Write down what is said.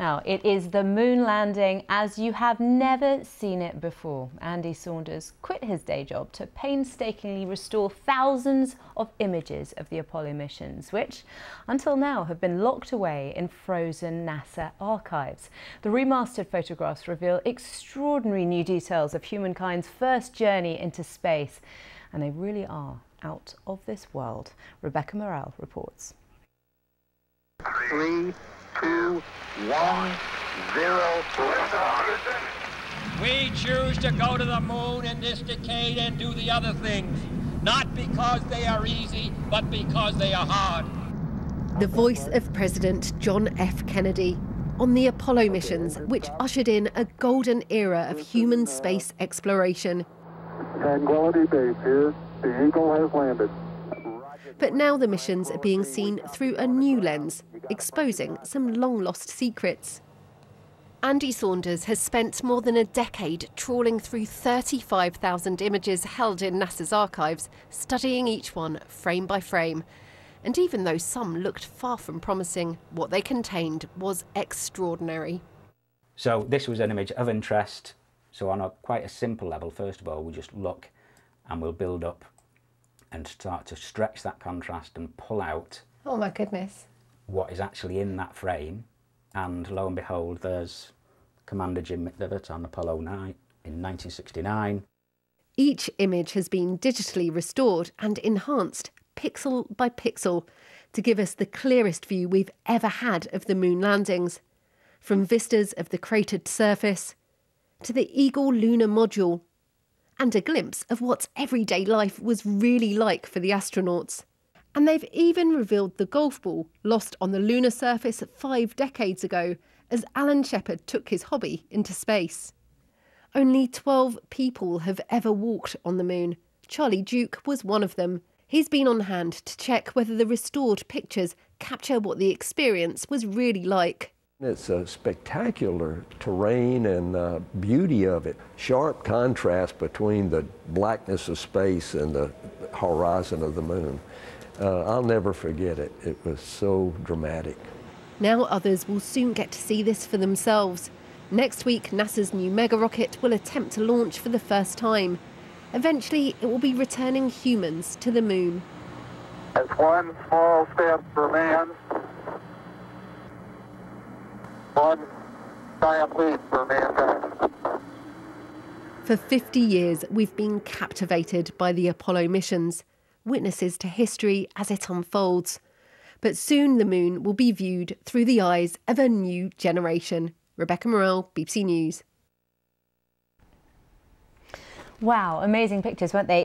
Now, it is the moon landing as you have never seen it before. Andy Saunders quit his day job to painstakingly restore thousands of images of the Apollo missions, which until now have been locked away in frozen NASA archives. The remastered photographs reveal extraordinary new details of humankind's first journey into space, and they really are out of this world. Rebecca Morelle reports. Three, two, one, zero. We choose to go to the moon in this decade and do the other things, not because they are easy, but because they are hard. The voice of President John F. Kennedy on the Apollo missions, which ushered in a golden era of human space exploration. Tranquility Base here. The Eagle has landed. But now the missions are being seen through a new lens, exposing some long lost secrets. Andy Saunders has spent more than a decade trawling through 35,000 images held in NASA's archives, studying each one frame by frame. And even though some looked far from promising, what they contained was extraordinary. So this was an image of interest. So on a quite a simple level, first of all, we just look and we'll build up and start to stretch that contrast and pull out Oh my goodness. what is actually in that frame. And lo and behold, there's Commander Jim McDivitt on Apollo 9 in 1969. Each image has been digitally restored and enhanced pixel by pixel to give us the clearest view we've ever had of the moon landings. From vistas of the cratered surface to the Eagle lunar module and a glimpse of what everyday life was really like for the astronauts. And they've even revealed the golf ball lost on the lunar surface five decades ago as Alan Shepard took his hobby into space. Only 12 people have ever walked on the moon. Charlie Duke was one of them. He's been on hand to check whether the restored pictures capture what the experience was really like. It's a spectacular terrain and uh, beauty of it. Sharp contrast between the blackness of space and the horizon of the moon. Uh, I'll never forget it. It was so dramatic. Now others will soon get to see this for themselves. Next week, NASA's new mega rocket will attempt to launch for the first time. Eventually, it will be returning humans to the moon. It's one small step for man, one giant leap for mankind. For 50 years, we've been captivated by the Apollo missions, witnesses to history as it unfolds. But soon the moon will be viewed through the eyes of a new generation. Rebecca Morelle, BBC News. Wow, amazing pictures, weren't they?